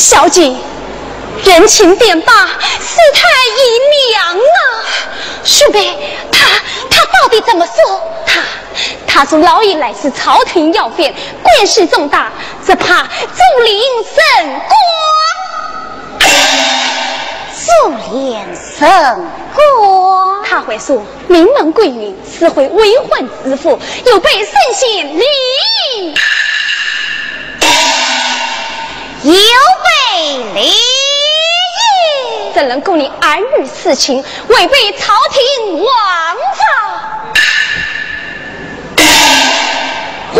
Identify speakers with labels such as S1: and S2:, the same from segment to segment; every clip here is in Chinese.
S1: 小姐人情便罢，世态炎凉啊！叔伯，他他到底怎么说？他他说老爷来是朝廷要变，官势重大，只怕竹林升官。
S2: 自恋生过，他会说名门贵女，是会未婚之妇，又被圣贤立，
S1: 又被立
S2: 业，怎能顾你儿女私情，违背朝廷王法？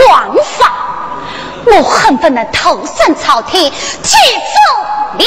S2: 王法，我恨不能投身朝廷，去走离